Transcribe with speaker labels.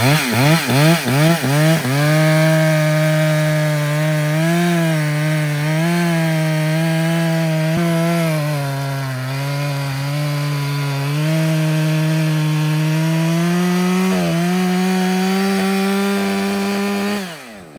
Speaker 1: Mm-hmm.